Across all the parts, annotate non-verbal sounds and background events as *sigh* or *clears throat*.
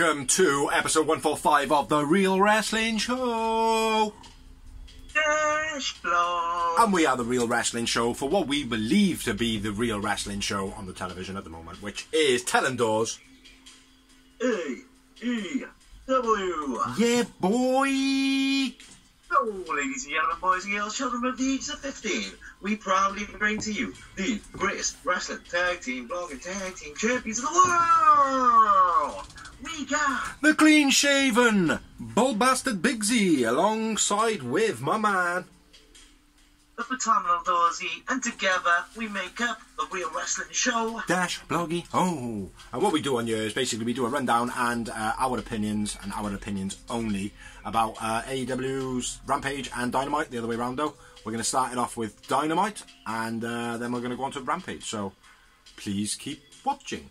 Welcome to episode 145 of The Real Wrestling Show. And we are The Real Wrestling Show for what we believe to be the real wrestling show on the television at the moment, which is Telling Doors. A E W. Yeah, boy! So, ladies and gentlemen, boys and girls, children of the age of 15, we proudly bring to you the greatest wrestling tag team, blogging tag team champions of the world. The clean shaven, bull bastard Big Z, alongside with my man. the phenomenal Dorsey, and together we make up the real wrestling show. Dash Bloggy. Oh, and what we do on here is basically we do a rundown and uh, our opinions and our opinions only about uh, AEW's Rampage and Dynamite. The other way around though. We're going to start it off with Dynamite, and uh, then we're going to go on to Rampage. So please keep watching.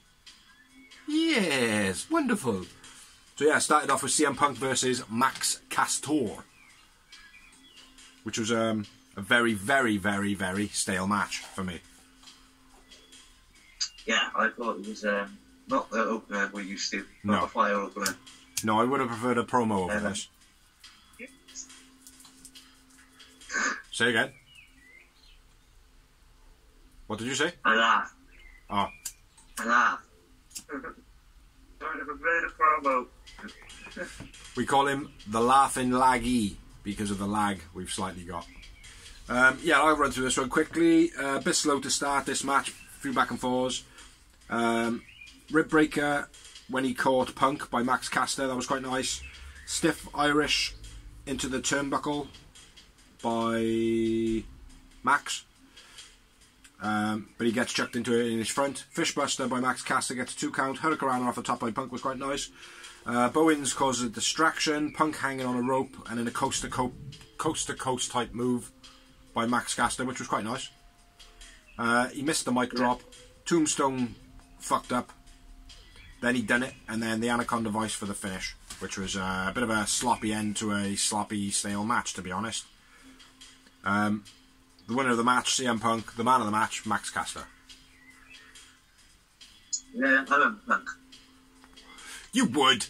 Yes, wonderful. So yeah, started off with CM Punk versus Max Caster, which was um, a very, very, very, very stale match for me. Yeah, I thought it was um, not the opener we used to, not No. the fire opener. No, I would have preferred a promo over Uh, this. Say again. What did you say? I laughed. Oh, I laughed. *laughs* we call him the Laughing Laggy because of the lag we've slightly got. Um, yeah, I'll run through this one quickly. Uh, a bit slow to start this match, a few back and forths. Um, rib breaker when he caught Punk by Max Caster, that was quite nice. Stiff Irish into the turnbuckle by Max. Um, but he gets chucked into it in his front. Fishbuster by Max Caster gets a two count. Hurricane off the top by Punk was quite nice. Uh, Bowens causes a distraction. Punk hanging on a rope and then a coast to coast, coast to coast type move by Max Caster, which was quite nice. Uh, he missed the mic drop. Tombstone fucked up. Then he done it, and then the Anaconda Vice for the finish, which was uh, a bit of a sloppy end to a sloppy, stale match, to be honest. Um, the winner of the match, CM Punk. The man of the match, Max Caster. Yeah, I don't think. You would.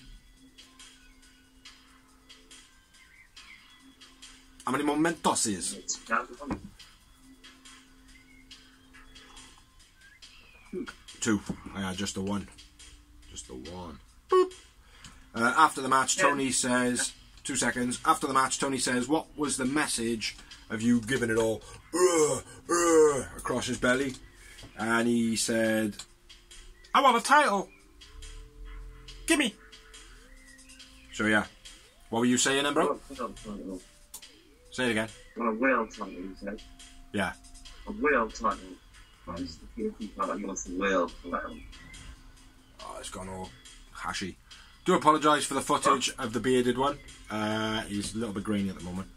How many momentos is? It's not funny. Two. Yeah, just the one. Just the one. Boop. Uh, after the match, Tony says, two seconds. After the match, Tony says, what was the message of you giving it all "Ugh, ugh," across his belly? And he said, I want a title. Gimme. So yeah. What were you saying then, bro? Hold on, hold on, hold Say it again. on. Want a whale title, you said? Yeah. A title. What is the guilty part? He wants the whale title. Oh, it's gone all hashy. Do apologise for the footage of the bearded one. Uh, he's a little bit grainy at the moment.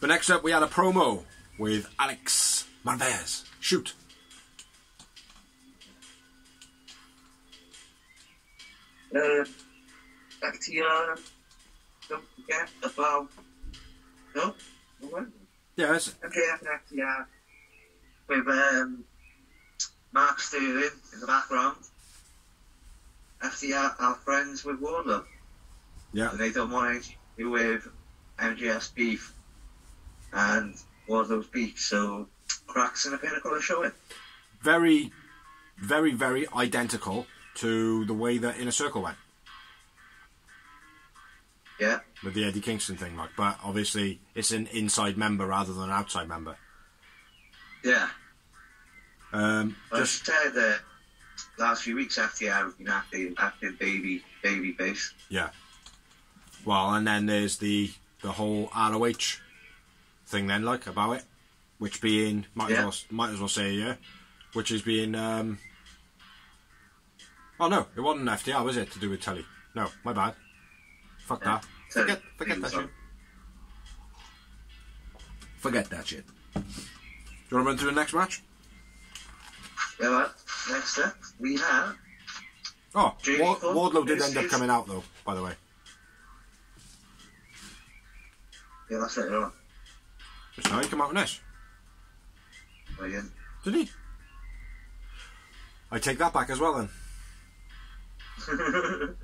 But next up, we had a promo with Alex Marvez. Shoot. Uh, back to your. Don't forget about. No? No? Yes. Okay, back to your. With um, Mark Sterling in the background. FTR are friends with Warner. Yeah. And they don't want anything to do with MGS beef. And Wardlow's beef, so cracks in the pinnacle are showing. Very, very, very identical to the way that Inner Circle went Yeah. with the Eddie Kingston thing. Like, but obviously, it's an inside member rather than an outside member. Yeah. Um, I just just said that last few weeks FTR have been acting, acting baby, baby face. Yeah. Well, and then there's the the whole ROH thing then, like about it, which being might Yeah. as well might as well say yeah, which is being um. Oh no, it wasn't FTR, was it? To do with telly? No, my bad. Fuck Yeah. that. Forget forget that shit. Forget that shit. Do you want to run through the next match? Yeah, next up, we have Oh, Ward- Wardlow did end up coming out though. By the way, Yeah, that's it. Right. just now he come out in this. Again. Did he? I take that back as well then. *laughs*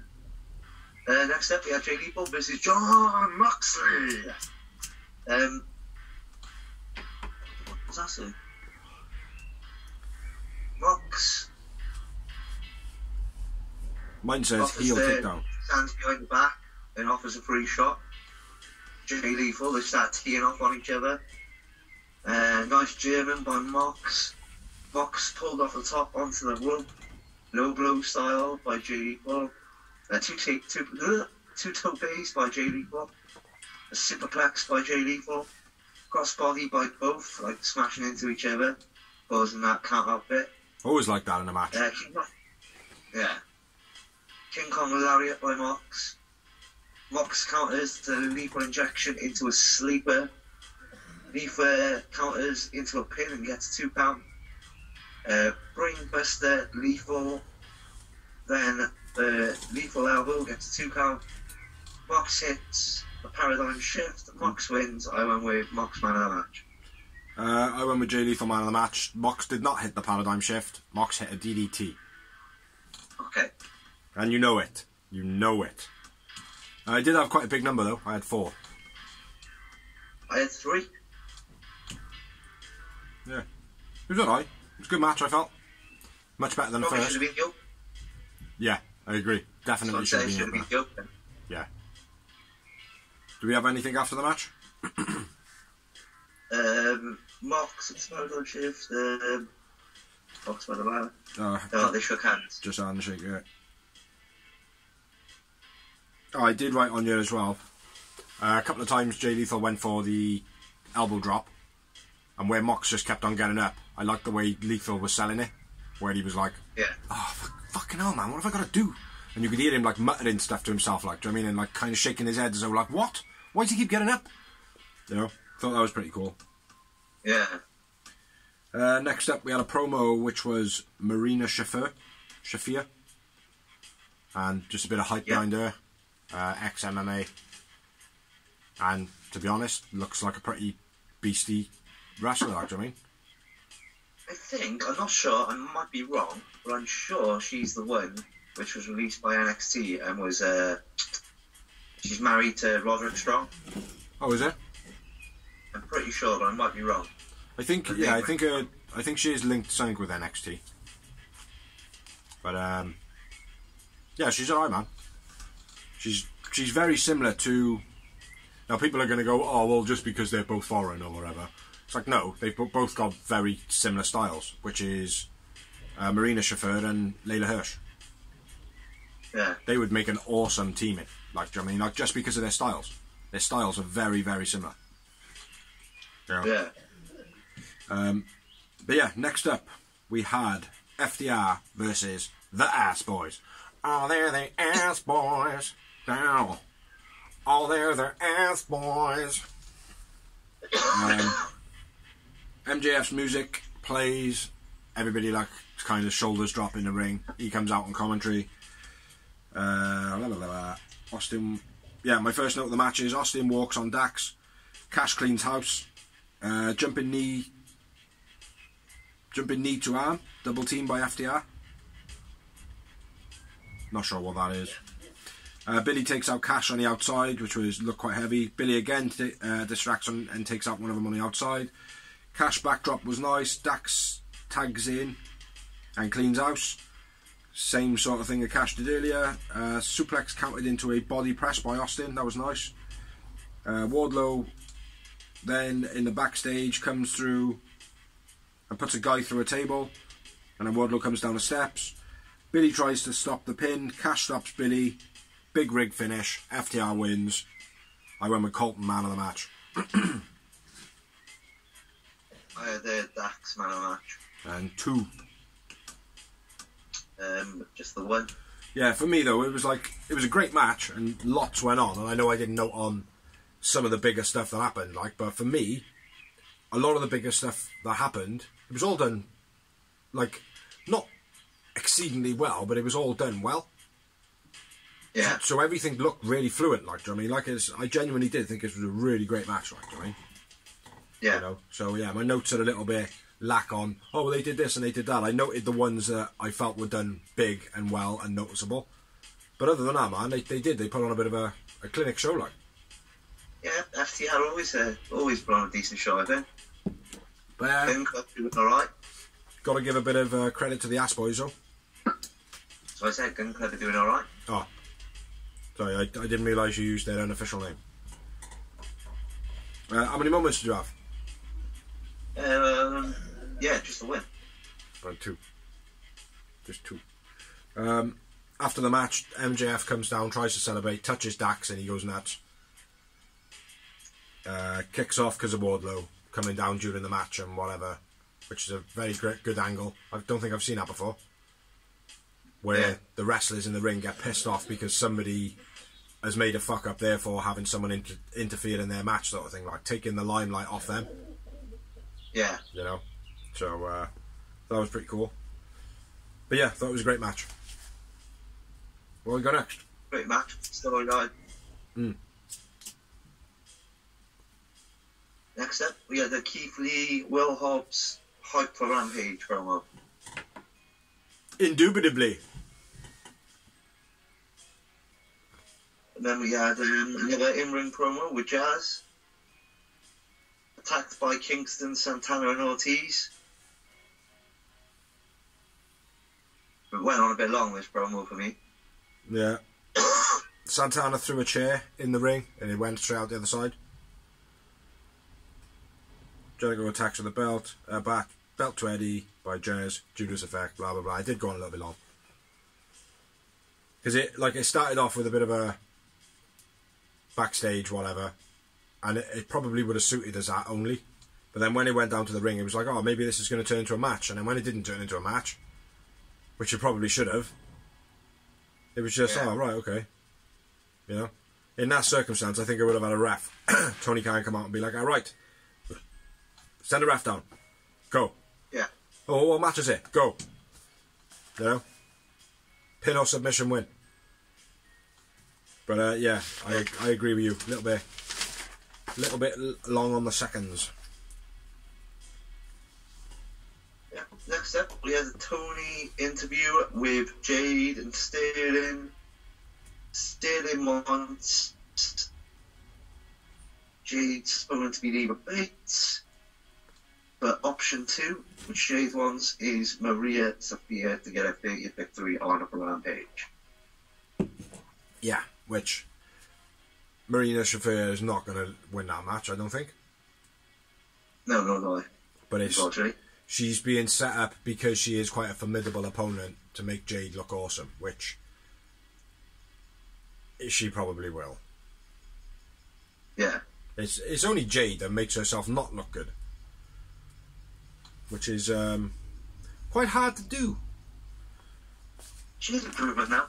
uh, next up, we have Jay Lethal versus John Moxley. Um, what was that say? Mox Mine says offers heel takedown. stands behind the back and offers a free shot. Jay Lethal, they start teeing off on each other. Uh, nice German by Mox. Mox pulled off the top onto the rope. No blow style by Jay Lethal. Uh, two, ta- two, uh, two toe base by Jay Lethal. A superplex by Jay Lethal. Crossbody by both, like smashing into each other, causing that count out bit. Always like that in a match. Uh, King Kong. Yeah. King Kong lariat by Mox. Mox counters the lethal injection into a sleeper. Lethal counters into a pin and gets a two count. Uh, Brain Buster, lethal. Then the lethal elbow gets a two count. Mox hits a paradigm shift. Mox wins. I went with Mox man of the match. Uh, I went with Jay Lethal man of the match. Mox did not hit the paradigm shift. Mox hit a DDT. Okay. And you know it. You know it. I did have quite a big number though. I had four. I had three. Yeah. It was alright. It was a good match, I felt. Much better than the first. should have been. Yeah, I agree. Definitely should Should have been. been there. Do we have anything after the match? *clears throat* Um, Mox and Spider Shift. Um, Mox by the man. Uh, No, they shook hands. just on the shake, yeah. Oh, I did write on here as well. Uh, a couple of times Jay Lethal went for the elbow drop, and where Mox just kept on getting up. I liked the way Lethal was selling it, where he was like, Yeah. oh, fuck, fucking hell, man, what have I got to do? And you could hear him like muttering stuff to himself, like, do you know what I mean? And like kind of shaking his head as though, like, what? Why does he keep getting up? You know, thought that was pretty cool. Yeah. Uh, next up, we had a promo which was Marina Shafir, Shafir, and just a bit of hype Yeah. behind her, uh, ex MMA, and to be honest, looks like a pretty beastie wrestler. Like, do you know what I mean? I think, I'm not sure, I might be wrong, but I'm sure she's the one which was released by NXT and was, uh, she's married to Roderick Strong. Oh, is it? I'm pretty sure, but I might be wrong. I think, I yeah, I think- think, uh, I think she is linked something with NXT. But um, yeah, she's alright, man. She's she's very similar to. Now people are going to go, oh well, just because they're both foreign or whatever. It's like no, they've both got very similar styles, which is uh, Marina Shafir and Leyla Hirsch. Yeah. They would make an awesome teaming. Like, do you know I mean, like just because of their styles, their styles are very very similar. Yeah. Yeah. But yeah, next up we had FTR versus the Ass Boys. Oh, there they're the Ass Boys. Now, oh, they're the Ass Boys. Um, MJF's music plays. Everybody like kind of shoulders drop in the ring. He comes out on commentary. Uh, la, la, la, la. Austin. Yeah, my first note of the match is Austin walks on Dax. Cash cleans house. Uh, jumping knee Jumping knee to arm, double team by FTR. Not sure what that is. Uh, Billy takes out Cash on the outside, which was looked quite heavy. Billy again uh, distracts on, and takes out one of them on the outside. Cash backdrop was nice. Dax tags in and cleans house. Same sort of thing that Cash did earlier. Uh, suplex counted into a body press by Austin. That was nice. Uh, Wardlow then in the backstage comes through and puts a guy through a table, and then Wardlow comes down the steps. Billy tries to stop the pin. Cash stops Billy. Big rig finish. FTR wins. I went with Colten man of the match. *clears throat* I had the Dax man of the match. And two. Um, just the one. Yeah, for me though, it was like it was a great match and lots went on. And I know I didn't note on some of the bigger stuff that happened, like, but for me, a lot of the bigger stuff that happened, it was all done, like, not exceedingly well, but it was all done well. Yeah. So everything looked really fluent, like, do you know I mean? Like, it's, I genuinely did think this was a really great match, like, do you know I mean? Yeah. You know, so yeah, my notes are a little bit lack on. Oh, well, they did this and they did that. I noted the ones that I felt were done big and well and noticeable. But other than that, man, they, they did. They put on a bit of a, a clinic show, like. Yeah, FTR always uh, always put on a decent show, I think. But uh, Gun Club doing alright. got to give a bit of uh, credit to the Ass Boys, though. So I said Gun Club are doing alright. Oh, sorry, I, I didn't realise you used their unofficial name. Uh, how many moments did you have? Um, yeah, just a win. About two. Just two. Um, after the match, MJF comes down, tries to celebrate, touches Dax, and he goes nuts. Uh, kicks off because of Wardlow coming down during the match and whatever, which is a very great, good angle. I don't think I've seen that before. Where Yeah. the wrestlers in the ring get pissed off because somebody has made a fuck up, therefore having someone inter- interfere in their match, sort of thing, like taking the limelight off them Yeah. you know. So uh, that was pretty cool. But yeah, thought it was a great match. What we got next? Great match. Storyline. Mm. Next up, we had the Keith Lee, Will Hobbs, Hype for Rampage promo. Indubitably. And then we had um, another in-ring promo with Jazz. Attacked by Kingston, Santana and Ortiz. It went on a bit long, this promo for me. Yeah. *coughs* Santana threw a chair in the ring and it went straight out the other side. Jericho attacks with the belt, uh, back, belt to Eddie by Jazz, Judas effect, blah blah blah. I did go on a little bit long. Because it, like, it started off with a bit of a backstage, whatever, and it, it probably would have suited as that only. But then when it went down to the ring, it was like, oh, maybe this is going to turn into a match. And then when it didn't turn into a match, which it probably should have, it was just, Yeah. oh, right, okay. You know? In that circumstance, I think I would have had a ref. *coughs* Tony Khan come out and be like, all right, send a ref down. Go. Yeah. Oh, what match is it? Go. You know? Pin or submission win. But uh, yeah, I I agree with you. A little bit, A little bit long on the seconds. Yeah. Next up, we had a Tony interview with Jade and Sterling. Sterling wants Jade's going to be Eva Bates. But option two, which Jade wants, is Marina Shafir to get a 30th victory on a Rampage. Yeah, which Marina Shafir is not going to win that match. I don't think. No, no, no. But it's she's being set up because she is quite a formidable opponent to make Jade look awesome, which she probably will. Yeah. It's it's only Jade that makes herself not look good, which is um, quite hard to do. She's improving now.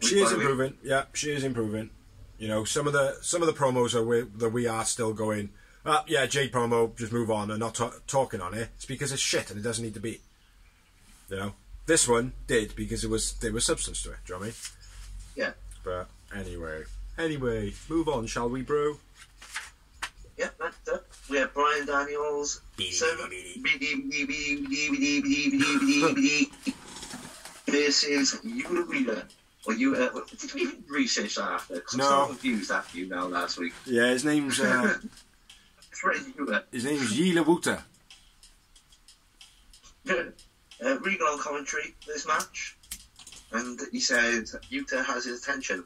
She is improving. Yeah, she is improving. You know, some of the some of the promos are we, that we are still going. Ah, yeah, Jade promo, just move on and not ta- talking on it. It's because it's shit and it doesn't need to be. You know, this one did because it was there was substance to it. Do you know what I mean? Yeah. But anyway, anyway, move on, shall we, bro? Yeah, next up, we have Brian Daniels. Versus Yuta Rita. Or you, uh, did we even research that after? 'Cause I'm No. so confused after you now last week. Yeah, his name's uh, It's written Yuta. his name's Yila Wuta. *laughs* uh, Regal on commentary this match, and he said Yuta has his attention.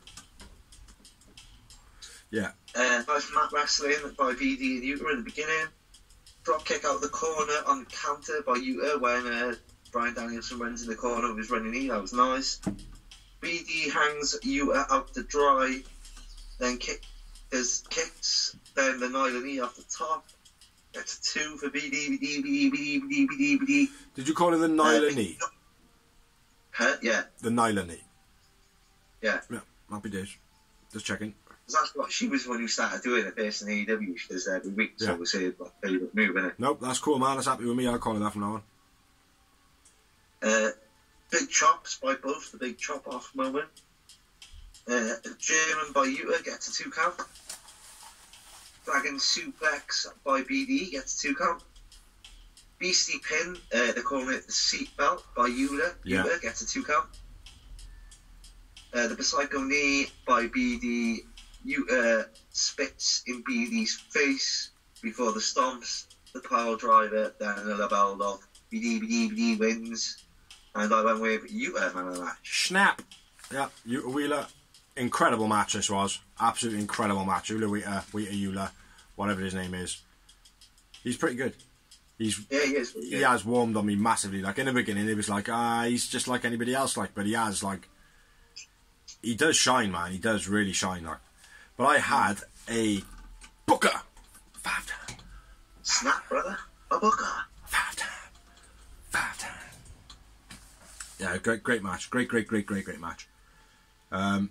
Yeah, Uh, nice mat wrestling by BD and Yuta in the beginning. Drop kick out of the corner on the counter by Yuta when uh, Brian Danielson runs in the corner with his running knee. That was nice. BD hangs Yuta out the dry, then kick, does kicks, then the Nyla knee off the top. That's two for BD, BD, BD, BD, BD, BD, BD. did you call it the Nyla knee? Huh? Yeah, The Nyla knee. yeah. Yeah, happy days. Just checking. That's what she was one who started doing it first in AEW. She does every week, so Yeah. was her like, favourite move, innit? Nope, that's cool, man. That's happy with me. I'll call it that from now on. Uh, big chops by both, the big chop off moment. Uh, German by Yuta gets a two count. Dragon suplex by BD gets a two count. Beastie Pin, uh, they're calling it the seatbelt by Eula. Yeah. Eula gets a two count. Uh, the Psycho Knee by BD. Eula spits in BD's face before the stomps. The pile driver, then the labelled off. BD, BD, BD wins. And I went with Eula man of the match. Snap. Yeah, Yuta Wheeler. Incredible match this was. Absolutely incredible match. Ula Wheeler, Wheeler Eula, whatever his name is. He's pretty good. He's Yeah, he is. he has warmed on me massively. Like in the beginning, it was like, ah, he's just like anybody else. Like, but he has like, he does shine, man. He does really shine. Like, but I had a booker, five time, Snap, brother. A booker. five time, five time. Yeah, great, great match. Great, great, great, great, great match. Um,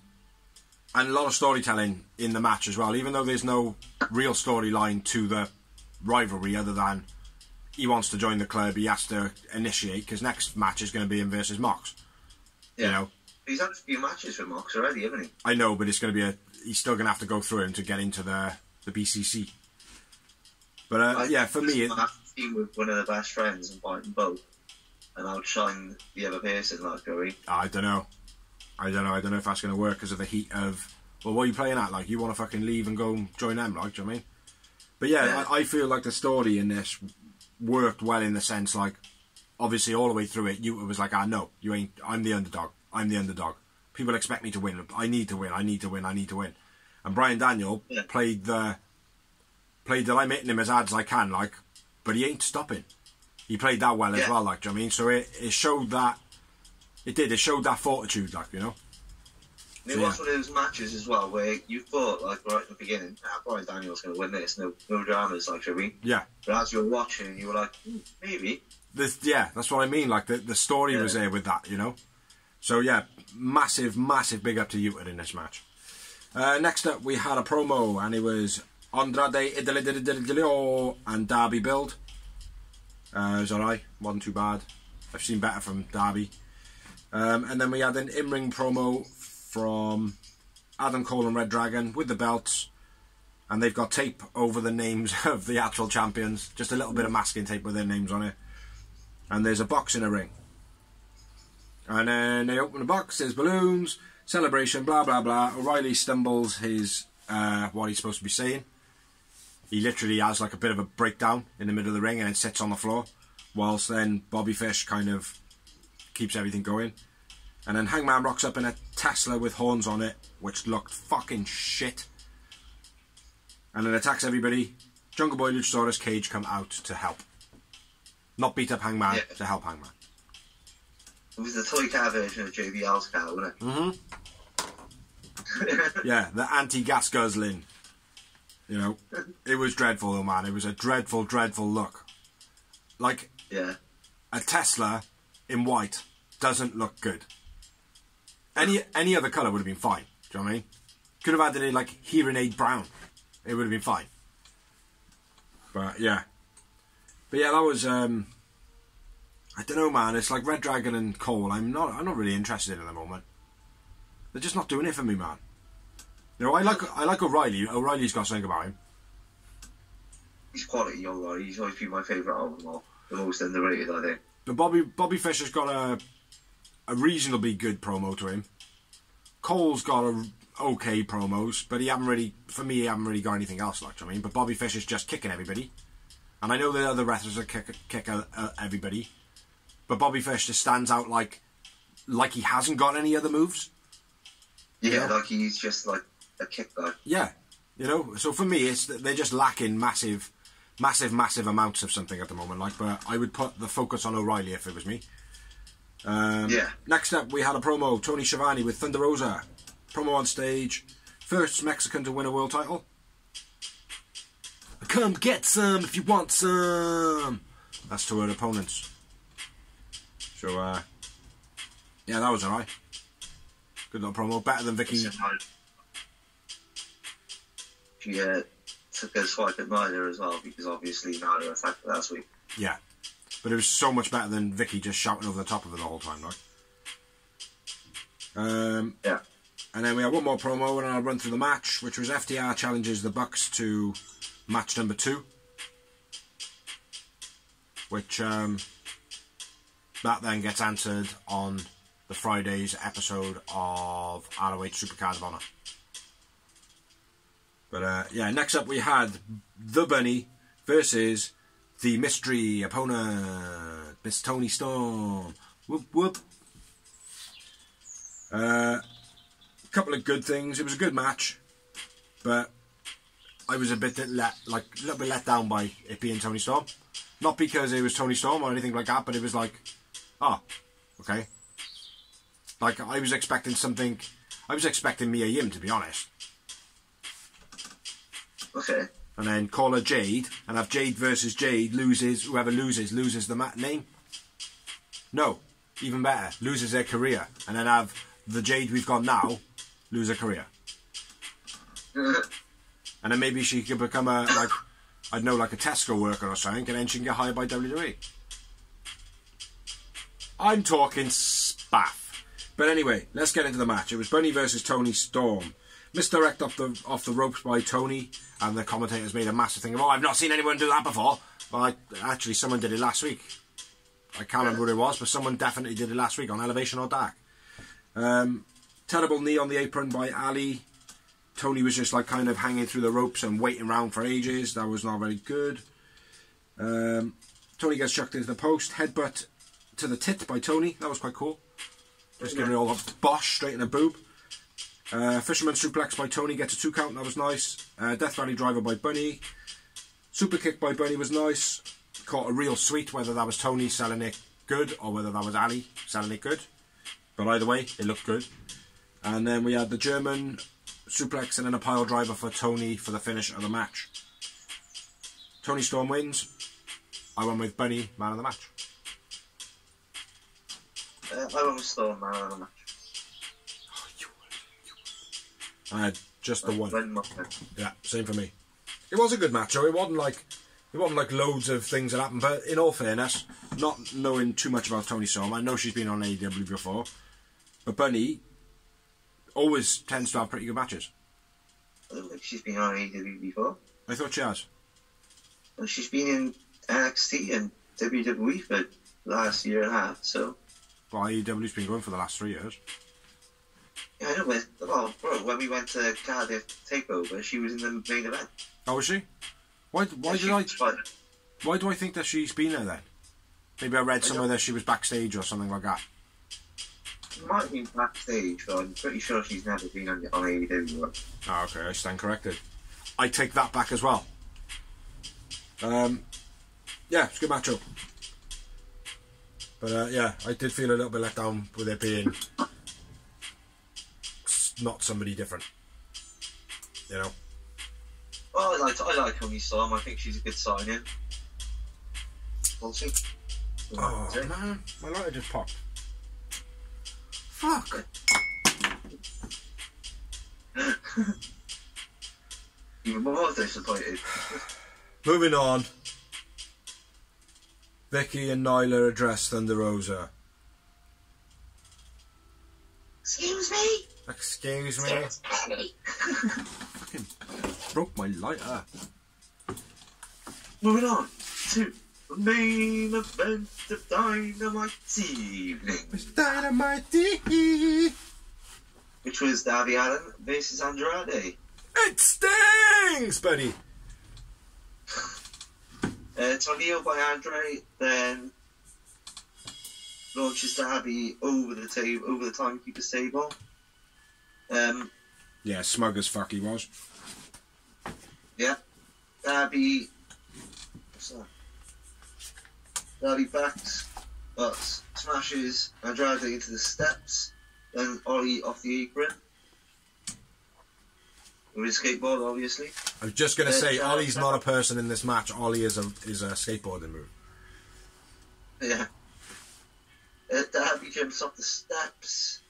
and a lot of storytelling in the match as well. Even though there's no real storyline to the rivalry, other than he wants to join the club, he has to initiate because next match is going to be him versus Mox. Yeah. You know, He's had a few matches for Mox already, hasn't he? I know, but it's going to be a. He's still going to have to go through him to get into the the BCC. But uh, yeah, for me, it, just have to team with one of the best friends and fight them both, and outshine the other person like Curry. I don't know. I don't know. I don't know if that's going to work because of the heat of. Well, what are you playing at? Like, you want to fucking leave and go and join them, like, do you know what I mean? But yeah, Yeah. I, I feel like the story in this worked well in the sense, like, obviously all the way through it, you it was like, ah, no, you ain't. I'm the underdog. I'm the underdog. People expect me to win. I need to win. I need to win. I need to win. And Brian Daniel Yeah. played the played that I'm hitting him as hard as I can, like, but he ain't stopping. He played that well as well, like, do you know what I mean? So it, it showed that it did. It showed that fortitude, like you know. And So, it was one of those matches as well where you thought, like, right at the beginning, ah, Brian Daniel's going to win this, no, no dramas, like, Curry. Yeah, But as you were watching, you were like, hmm, maybe. this. Yeah, that's what I mean. Like the the story was there with that, you know. So yeah, massive, massive big up to Yuta in this match. Uh, next up, we had a promo, and it was Andrade Idolidolidolidolio and Darby Build. Uh, it was alright, wasn't too bad. I've seen better from Darby. Um, and then we had an in-ring promo from Adam Cole and Red Dragon with the belts, and they've got tape over the names *laughs* of the actual champions, just a little bit of masking tape with their names on it. And there's a box in a ring. And then they open the box, there's balloons, celebration, blah blah blah. O'Reilly stumbles his uh, what he's supposed to be saying. He literally has like a bit of a breakdown in the middle of the ring and then sits on the floor, whilst then Bobby Fish kind of keeps everything going. And then Hangman rocks up in a Tesla with horns on it, which looked fucking shit. And then attacks everybody. Jungle Boy, Luchasaurus, Cage come out to help. Not beat up Hangman, Yeah. to help Hangman. It was the toy car version of JBL's car, wasn't it? Mm-hmm. *laughs* Yeah, the anti-gas guzzling. You know, it was dreadful, though, man. It was a dreadful, dreadful look. Like yeah. a Tesla in white doesn't look good. Any any other color would have been fine. Do you know what I mean? Could have added in like hearing aid brown. It would have been fine. But yeah, but yeah, that was. um I don't know, man. It's like Red Dragon and Cole. I'm not. I'm not really interested in at the moment. They're just not doing it for me, man. You know, I like I like O'Reilly. O'Reilly's got something about him. He's quality, young guy. He's always been my favourite of them all. The most underrated, I think. But Bobby Bobby Fischer's got a a reasonably good promo to him. Cole's got a okay promos, but he haven't really, for me, he haven't really got anything else. Like, do you know what I mean, but Bobby Fisher's just kicking everybody, and I know the other wrestlers are kick kick uh, everybody, but Bobby Fish just stands out like like he hasn't got any other moves. Yeah, Yeah. like he's just like a kick guy. Yeah, you know. So for me, it's they're just lacking massive, massive, massive amounts of something at the moment. Like, but I would put the focus on O'Reilly if it was me. Um, Yeah. Next up, we had a promo: Tony Schiavone with Thunder Rosa. Promo on stage. First Mexican to win a world title. Come get some if you want some. That's to her opponents. So, uh, yeah, that was alright. Good little promo. Better than Vicky. She uh, took a swipe at Nyla as well because obviously Nyla attacked her last week. Yeah. But it was so much better than Vicky just shouting over the top of it the whole time, right? Um, Yeah. and then we had one more promo, and I'll run through the match, which was FTR challenges the Bucks to match number two. which um, that then gets answered on the Friday's episode of ROH Supercard of Honor. But uh, yeah, next up we had the Bunny versus the mystery opponent, Miss Toni Storm. Whoop whoop. Uh, a couple of good things. It was a good match, but I was a bit let like a little bit let down by it being Toni Storm. Not because it was Toni Storm or anything like that, but it was like, oh, okay. Like I was expecting something. I was expecting Mia Yim to be honest, Okay. and then call her Jade and have Jade versus Jade loses. Whoever loses loses the mat name. No, even better, loses their career, and then have the Jade we've got now lose her career. *laughs* And then maybe she could become a like I know, like a Tesco worker or something, and then she can get hired by WWE. I'm talking spaff. But anyway, let's get into the match. It was Bunny versus Toni Storm. Misdirect off the off the ropes by Toni, and the commentators made a massive thing of, "Oh, I've not seen anyone do that before." Well, I, actually, someone did it last week. I can't remember who it was, but someone definitely did it last week on Elevation or Dark. Um, terrible knee on the apron by Allie. Toni was just like kind of hanging through the ropes and waiting around for ages. That was not very good. Um, Toni gets chucked into the post. Headbutt to the tit by Toni. That was quite cool. Just giving it all a bosh straight in the boob. Uh, Fisherman suplex by Toni gets a two count. That was nice. Uh, Death Valley driver by Bunny. Super kick by Bunny was nice. Caught a real sweet. Whether that was Toni selling it good or whether that was Allie selling it good. But either way, it looked good. And then we had the German suplex and then a pile driver for Toni for the finish of the match. Toni Storm wins. I went with Bunny, man of the match. Uh, I was still a man of the match. I had just the one. Yeah, same for me. It was a good match, though. It wasn't like it wasn't like loads of things that happened. But in all fairness, not knowing too much about Toni Storm, I know she's been on AEW before, but Bunny always tends to have pretty good matches. I don't think she's been on AEW before. I thought she has. Well, she's been in NXT and WWE for the last year and a half, so Well, AEW's been going for the last three years. yeah, I know. But, well, bro, when we went to Cardiff Takeover, she was in the main event. Oh, was she? Why? Why Yeah, did I? fine. Why do I think that she's been there then? Maybe I read I somewhere that she was backstage or something like that. She might have been backstage, but I'm pretty sure she's never been on, on AEW. Oh, okay, I stand corrected. I take that back as well. Um, yeah, it's a good matchup. But uh, yeah, I did feel a little bit let down with it being not somebody different. You know, Well, I like I like Toni Storm. I think she's a good signing. We'll see. oh man, my lighter just popped. Fuck. *laughs* Even more disappointed. *sighs* Moving on. Vicky and Nyla address Thunder Rosa. Excuse me. Excuse me. It's Penny. Fucking broke my lighter. Moving on to the main event of Dynamite evening, It's Dynamite which was Darby Allin versus Andrade. It stings, buddy. Uh, by Andre then launches Darby over the table, over the timekeeper's table. Um, Yeah, smug as fuck he was. yeah, Darby. What's that? Darby backs, but smashes Andrade into the steps. Then Ollie off the apron. With his skateboard, obviously. I was just gonna Uh, say, yeah, Ollie's not a person in this match. Ollie is a is a skateboarding move. Yeah. Uh, Darby jumps off the steps.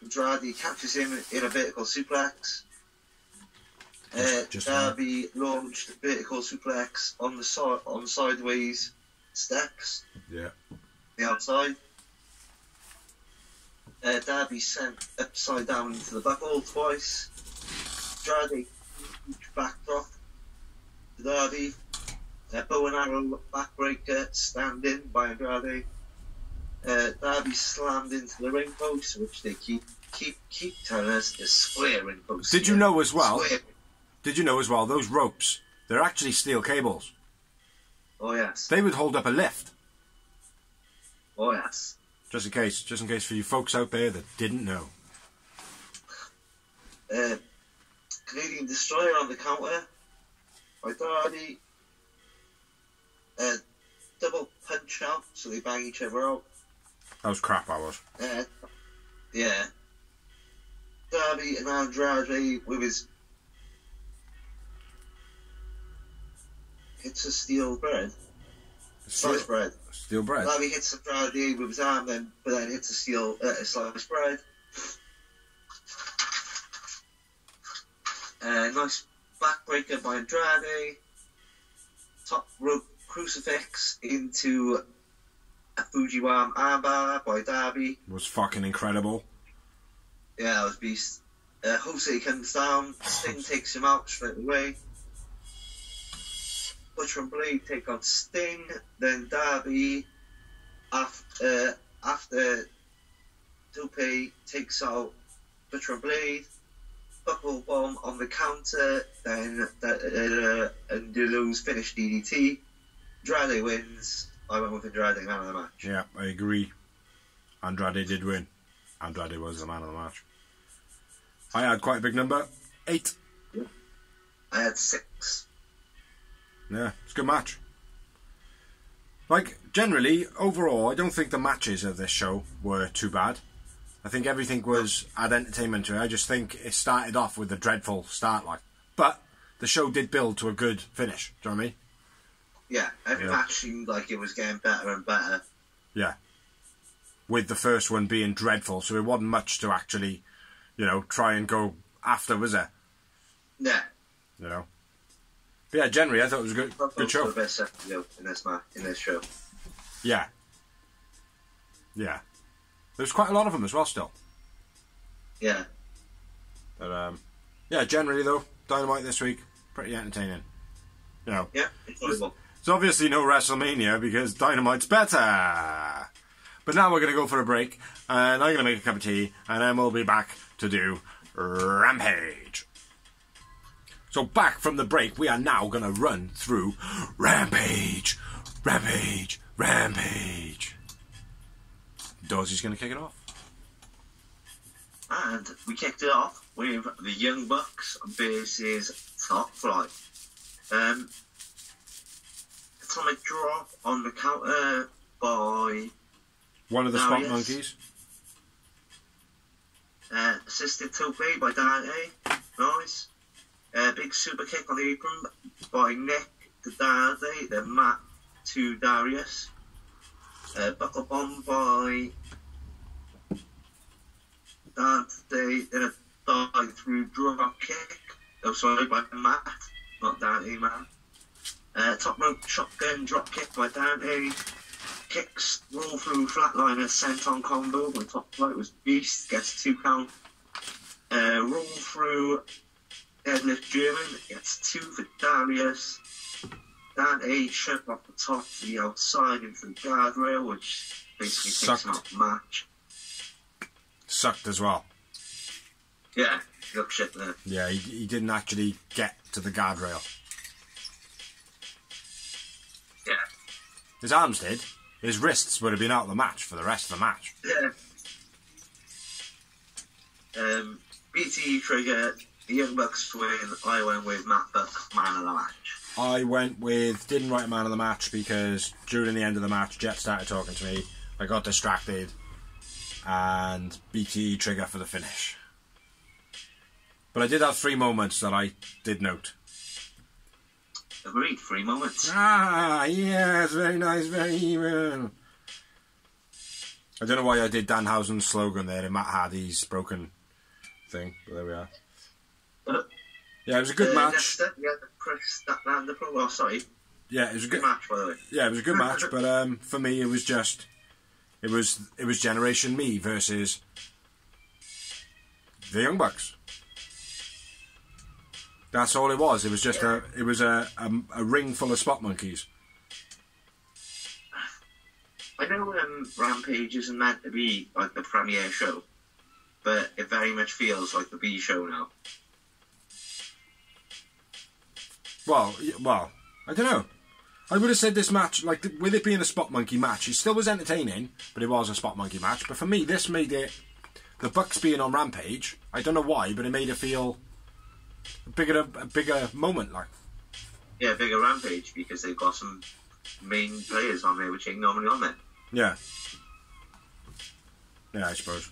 Andrade catches him in a vertical suplex. Uh, Just Darby launched vertical suplex on the side on sideways steps, Yeah. the outside. Uh, Darby sent upside down into the buckle twice. Huge backdrop Darby. Uh, bow and arrow backbreaker standing by Andrade. Uh, Darby slammed into the ring post, which they keep keep keep telling us is square ring post. Did you know as well? Square. Did you know as well? Those ropes, they're actually steel cables. Oh yes. They would hold up a lift. Oh yes. Just in case, just in case for you folks out there that didn't know. Uh, Canadian Destroyer on the counter by Darby. Uh, double punch out, so they bang each other out. That was crap. I was. Uh, yeah. Darby and Andrade with his hits a steel bread, Steel, sliced bread. steel bread. Darby hits Andrade with his arm, then but then hits a steel uh, a sliced bread. Uh, nice backbreaker by Andrade. Top rope crucifix into a Fujiwara armbar by Darby. Was fucking incredible. Yeah, that was beast. Uh, Jose comes down, *laughs* Sting takes him out straight away. Butcher and Blade take on Sting, then Darby, after, uh, after Dupe takes out Butcher and Blade, Buckle Bomb on the counter, then uh, and lose finish DDT. Andrade wins. I went with Andrade man of the match. Yeah, I agree. Andrade did win. Andrade was the man of the match. I had quite a big number. Eight. I had six. Yeah, it's a good match. Like, generally, overall, I don't think the matches of this show were too bad. I think everything was had entertainment to it. I just think it started off with a dreadful start, like. But the show did build to a good finish. Do you know what I mean? Yeah, every Yeah. match seemed like it was getting better and better. Yeah. With the first one being dreadful, so it wasn't much to actually, you know, try and go after, was there? Yeah, You know. But yeah, generally, I thought it was a good, good show. the best in this match in this show. Yeah. Yeah. There's quite a lot of them as well still. Yeah, But um, yeah, generally though, Dynamite this week pretty entertaining. You know, yeah, enjoyable. it's obviously no WrestleMania because Dynamite's better. But now we're gonna go for a break, and I'm gonna make a cup of tea, and then we'll be back to do Rampage. So back from the break, we are now gonna run through Rampage, Rampage, Rampage. Dawsy's gonna kick it off. And we kicked it off with the Young Bucks versus Top Flight. Um, atomic drop on the counter by One of the Oh, Spot. Monkeys. uh, assisted Tope by Dante. Nice. Uh, big super kick on the apron by Nick to Dante, then Matt to Darius. Uh, buckle bomb by Dante, then a dive through drop kick. Oh, sorry, by Matt, not Dante, Matt. Uh, top rope shotgun drop kick by Dante. Kicks roll through flatliner sent on combo My top flight was beast gets two count. Uh, roll through deadlift German gets two for Darius. Dante shoved off the top to the outside into the guardrail, which basically takes him Sucked. out the match. Sucked as well. Yeah, he looked shit there. Yeah, he, he didn't actually get to the guardrail. Yeah. His arms did. His wrists would have been out of the match for the rest of the match. Yeah. Um, BT Trigger, the Young Bucks win. I went with Matt Buck, man of the match. I went with didn't write a man of the match because during the end of the match, Jet started talking to me. I got distracted, and BTE trigger for the finish. But I did have three moments that I did note. Agreed, three moments. Ah, yes, very nice, very even. I don't know why I did Danhausen's slogan there in Matt Hardy's broken thing, but there we are. Uh, Yeah, it was a good uh, match. Up, we had the Oh, sorry. Yeah, it was a Good good. match, by the way. Yeah, it was a good match, but um, for me, it was just, it was it was Generation Me versus the Young Bucks. That's all it was. It was just a it was a, a a ring full of spot monkeys. I know um, Rampage isn't meant to be like the premiere show, but it very much feels like the B show now. Well, well, I don't know. I would have said this match, like with it being a spot monkey match, it still was entertaining, but it was a spot monkey match. But for me, this made it the Bucks being on Rampage. I don't know why, but it made it feel a bigger a bigger moment. Like, Yeah, bigger Rampage because they've got some main players on there which ain't normally on there. yeah, yeah, I suppose.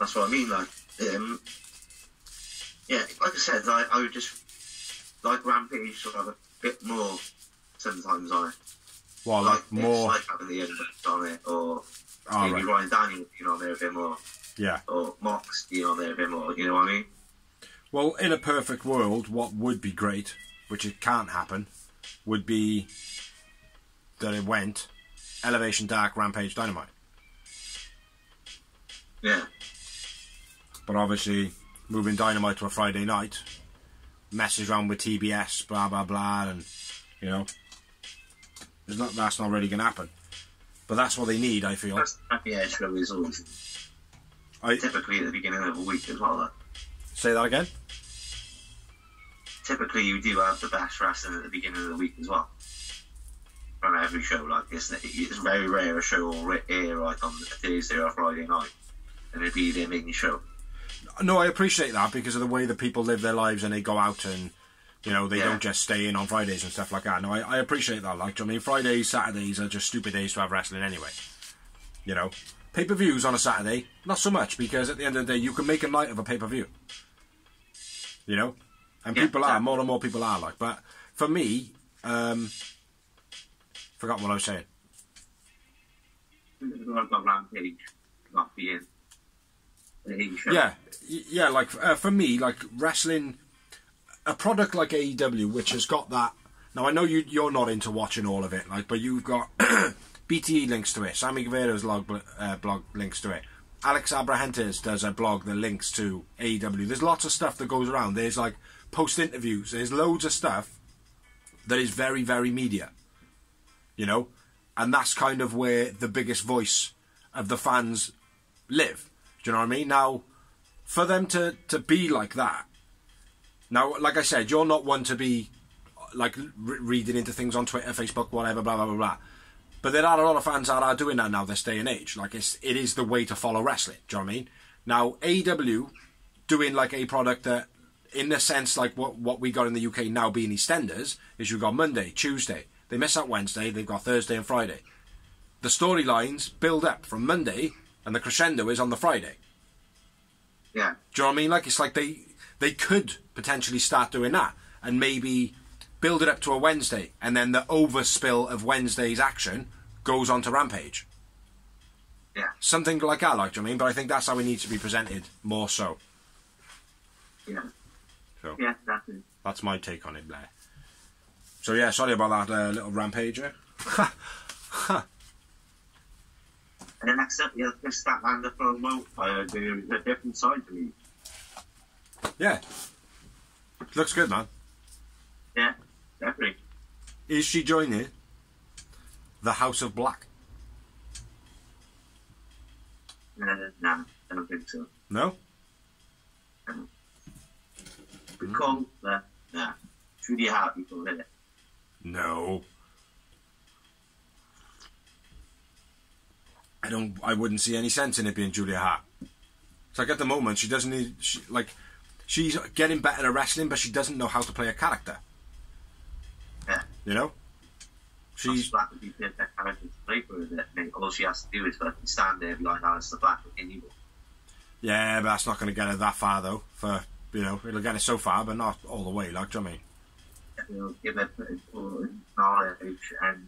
That's what I mean. Like, um, yeah, like I said, I, I would just like Rampage have a bit more sometimes on it. Well, Like, like more, like having the end on it, or oh, maybe right. Bryan Danielson being on there a bit more, yeah. or Mox being on there a bit more. You know what I mean? Well, in a perfect world, what would be great, which it can't happen, would be that it went Elevation Dark Rampage Dynamite. Yeah, But obviously, moving Dynamite to a Friday night, messes around with TBS, blah blah blah, and you know, it's not that's not really gonna happen. But that's what they need, I feel. that's show is always I typically at the beginning of a week as well. Like. say that again. typically you do have the best wrestling at the beginning of the week as well. On every show like this, it's very rare a show will air like on a Thursday or Friday night, and it'd be their main show. No, I appreciate that because of the way that people live their lives and they go out and you know they Yeah. don't just stay in on Fridays and stuff like that. No, I, I appreciate that. Like, I mean, Fridays, Saturdays are just stupid days to have wrestling anyway. You know, pay per views on a Saturday, not so much because at the end of the day, you can make a night of a pay per view. You know, and Yeah, people are more and more people are like. But for me, um, forgot what I was saying. Rampage not being a main show. Yeah, yeah. Like uh, for me, like wrestling, a product like AEW, which has got that. Now I know you you're not into watching all of it, like, but you've got *coughs* BTE links to it. Sammy Guevara's log, uh, blog links to it. Alex Abrahantes does a blog that links to AEW. There's lots of stuff that goes around. There's like post interviews. There's loads of stuff that is very very media. You know, and that's kind of where the biggest voice of the fans live. Do you know what I mean? Now, for them to, to be like that, now, like I said, you're not one to be like re- reading into things on Twitter, Facebook, whatever, blah blah blah blah. But there are a lot of fans that are doing that now this day and age. Like it's it is the way to follow wrestling. Do you know what I mean? Now AEW doing like a product that, in a sense, like what what we got in the UK now being EastEnders is you got Monday, Tuesday. They miss out Wednesday. They've got Thursday and Friday. The storylines build up from Monday, and the crescendo is on the Friday. yeah, Do you know what I mean? Like it's like they they could potentially start doing that and maybe build it up to a Wednesday, and then the overspill of Wednesday's action goes on to Rampage. yeah, Something like that, like do you know what I mean? But I think that's how it needs to be presented more so. yeah, So yeah. That's that's my take on it, Blair. So yeah, sorry about that uh, little rampager. *laughs* And then next up, yeah, the Statlander promo. Uh, there's a different side to me. yeah, looks good, man. Yeah, definitely. Is she joining the House of Black? Uh, nah, I don't think so. No. Because, uh, nah, Trudy Hart people in it. No. I don't. I wouldn't see any sense in it being Julia Hart. It's like at the moment she doesn't need. She, like she's getting better at wrestling, but she doesn't know how to play a character. Yeah. You know. She's She's Black would be the the character to play for it. And all she has to do is fucking stand there behind Aleister Black with evil. yeah, but that's not going to get her that far though. For you know, it'll get her so far, but not all the way. Like, do you know what I mean? Know, give full knowledge and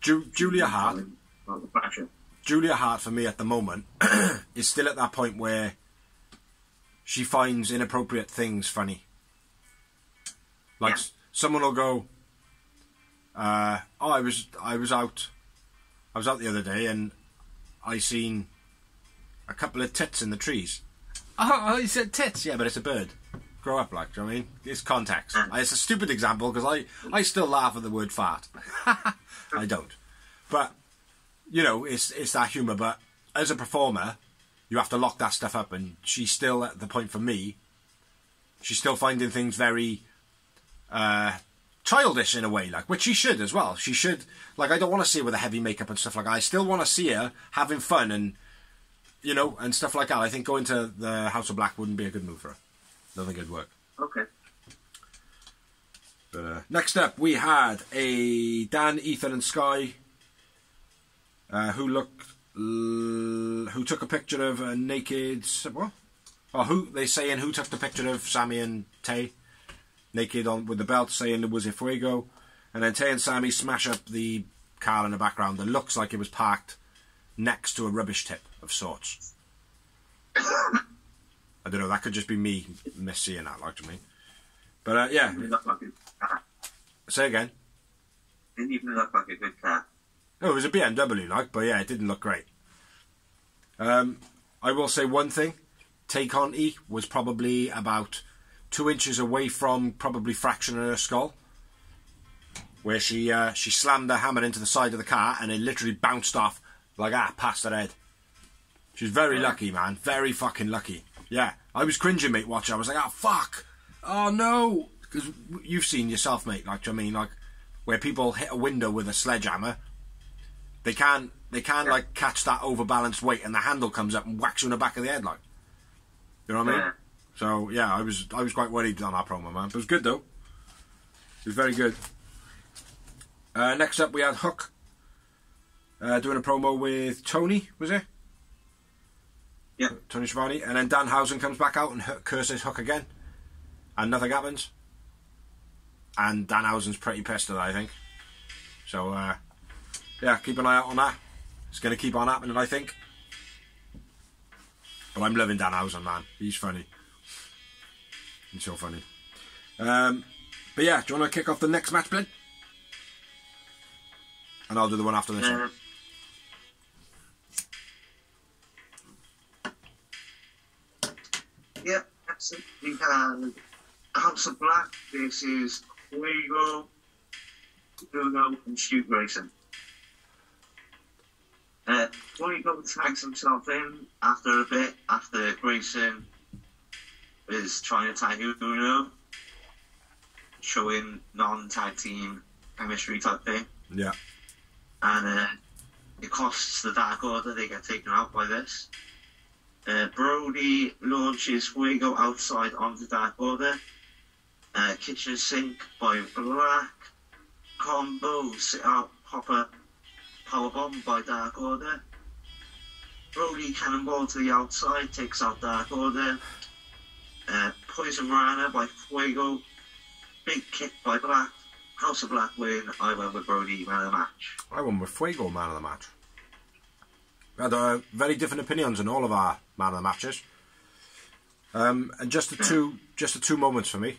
Ju- Julia Hart. Pressure. Julia Hart for me at the moment *clears throat* is still at that point where she finds inappropriate things funny. Like Yeah. someone will go, uh, "Oh, I was I was out, I was out the other day and I seen a couple of tits in the trees." Oh, oh, he said tits. Yeah, but it's a bird. grow up. Like, do you know what I mean? It's context. It's a stupid example because I, I still laugh at the word fart. *laughs* I don't, but you know, it's it's that humour. But as a performer, you have to lock that stuff up, and she's still at the point for me. She's still finding things very uh, childish in a way, like which she should as well. She should like I don't want to see her with a heavy makeup and stuff like that. I still want to see her having fun and you know and stuff like that. I think going to the House of Black wouldn't be a good move for her. Don't think it'd work. Okay. But uh, next up, we had a Dan, Ethan, and Sky uh, who looked l- who took a picture of a naked what? Oh, who they saying who took the picture of Sammy and Tay naked on with the belt, saying it was a fuego, and then Tay and Sammy smash up the car in the background that looks like it was parked next to a rubbish tip of sorts. *coughs* I don't know. That could just be me misseeing that, like to me. But uh, yeah, Didn't look like a car. say again. Didn't even look like a good car. Oh, it was a BMW, like, but yeah, it didn't look great. Um, I will say one thing: Tay Conti was probably about two inches away from probably fracturing her skull, where she uh, she slammed her hammer into the side of the car and it literally bounced off like that past her head. She was very lucky, man. Very fucking lucky. Yeah, I was cringing, mate. Watching, I was like, "Oh fuck! Oh no!" Because you've seen yourself, mate. Like, do you know I mean, like, where people hit a window with a sledgehammer, they can't they can't Yeah. like catch that overbalanced weight, and the handle comes up and whacks you in the back of the head, like. You know what I mean? So yeah, I was I was quite worried on that promo, man. But it was good though. It was very good. Uh, next up, we had Hook uh, doing a promo with Tony. Was it? Yeah. Tony Schiavone, and then Danhausen comes back out and curses Hook again, and nothing happens. And Danhausen's pretty pissed at that, I think. So uh, yeah, keep an eye out on that. It's going to keep on happening, I think. But I'm loving Danhausen, man. He's funny. He's so funny. Um, but yeah, do you want to kick off the next match, Ben? And I'll do the one after this one. Uh, absolutely. We House of Black versus Fuego, Bruno, and Stu Grayson. Uh, Fuego tags himself in after a bit, after Grayson is trying to tag Bruno, showing non-tag team chemistry type thing Yeah. and uh, it costs the Dark Order. They get taken out by this. Uh, Brody launches Fuego outside on the Dark Order. Uh, kitchen sink by Black. Combo sit out Hopper powerbomb by Dark Order. Brody cannonball to the outside takes out Dark Order. Uh, Poison Rana by Fuego. Big kick by Black. House of Black win. I went with Brody man of the match. I won with Fuego man of the match. We had uh, very different opinions on all of our man of the matches. Um, and just the two, just the two moments for me.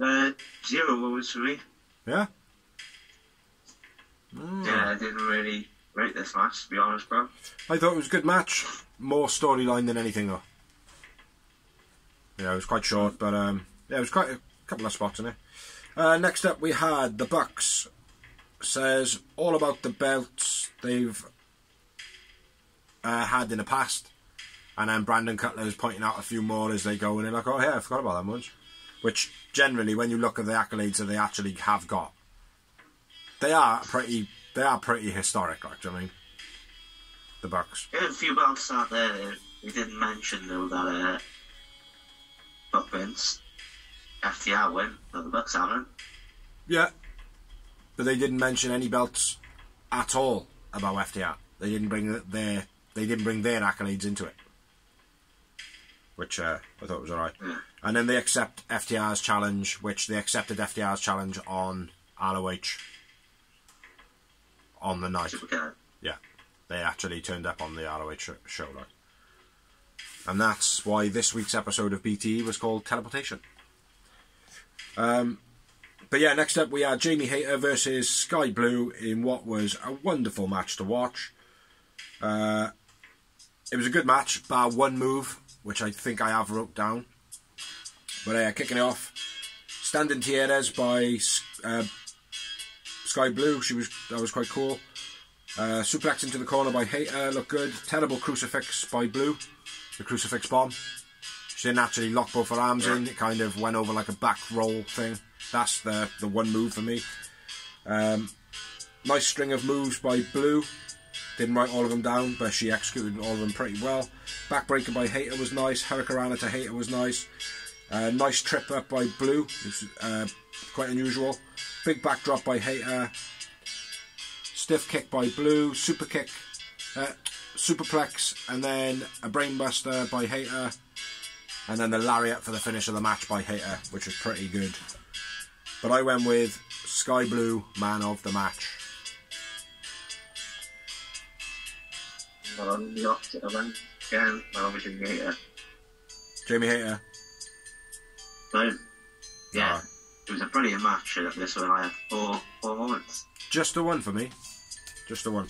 Uh, zero moments for me. Yeah. Yeah, I didn't really rate this match, to be honest, bro. I thought it was a good match. More storyline than anything, though. Yeah, it was quite short, but um, yeah, it was quite a couple of spots in it. Uh, next up, we had the Bucks. Says all about the belts they've uh, had in the past, and then Brandon Cutler is pointing out a few more as they go, and they're like, "Oh yeah, I forgot about that much." Which generally, when you look at the accolades that they actually have got, they are pretty, they are pretty historic. Like, do you know what I mean? The Bucks. There's a few belts out there we didn't mention, though, that uh, Buck Vince, FTR win, that the Bucks haven't. Yeah. But they didn't mention any belts at all about FTR. They didn't bring their they didn't bring their accolades into it, which uh, I thought was alright. Yeah. And then they accept FTR's challenge, which they accepted FTR's challenge on ROH on the night. Yeah, they actually turned up on the ROH sh- show, like. And that's why this week's episode of BTE was called Teleportation. Um, but yeah, next up we had Jamie Hayter versus Sky Blue in what was a wonderful match to watch. Uh, it was a good match, bar one move which I think I have wrote down. But uh, kicking it off, standing Tijeras by uh, Sky Blue. She was that was quite cool. Uh, suplex into the corner by Hayter looked good. Terrible crucifix by Blue, the crucifix bomb. She didn't actually lock both her arms in. It kind of went over like a back roll thing. That's the the one move for me. Um, nice string of moves by Blue. Didn't write all of them down, but she executed all of them pretty well. Backbreaker by Hayter was nice. Hurricanrana to Hayter was nice. Uh, nice trip up by Blue, was uh, quite unusual. Big backdrop by Hayter. Stiff kick by Blue. Super kick, uh, superplex, and then a brainbuster by Hayter. And then the lariat for the finish of the match by Hayter, which was pretty good. But I went with Sky Blue, man of the match. Well, the opposite, I went again, well, obviously, Hayter. Jamie Hayter. But, yeah. It was a brilliant match. This one, I had four, four moments. Just the one for me. Just the one.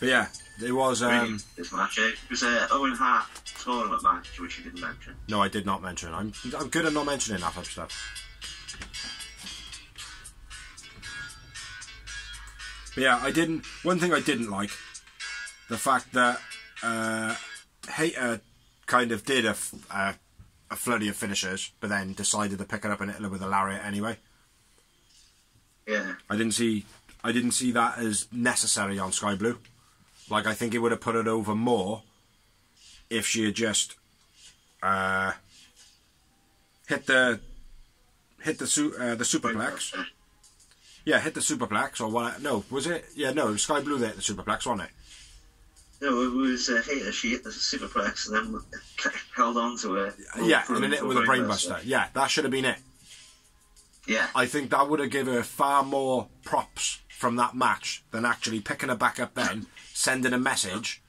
But yeah, it was. Um, this match. It was a Owen Hart tournament match, which you didn't mention. no, I did not mention. I'm I'm good at not mentioning that type of stuff. But yeah, I didn't. One thing I didn't like, the fact that uh, Hayter kind of did a, a a flurry of finishers, but then decided to pick it up and hit her with a lariat anyway. Yeah, I didn't see I didn't see that as necessary on Sky Blue. Like I think it would have put it over more if she had just uh, hit the hit the su- uh, the superplex. Yeah, hit the superplex or what? No, was it? Yeah, no, it Sky Blue that hit the superplex, wasn't it? No, it was uh, Hayter. She hit the superplex and then *laughs* held on to it. yeah, and then hit for with a brainbuster. Yeah, that should have been it. Yeah, I think that would have given her far more props from that match than actually picking her back up then, sending a message,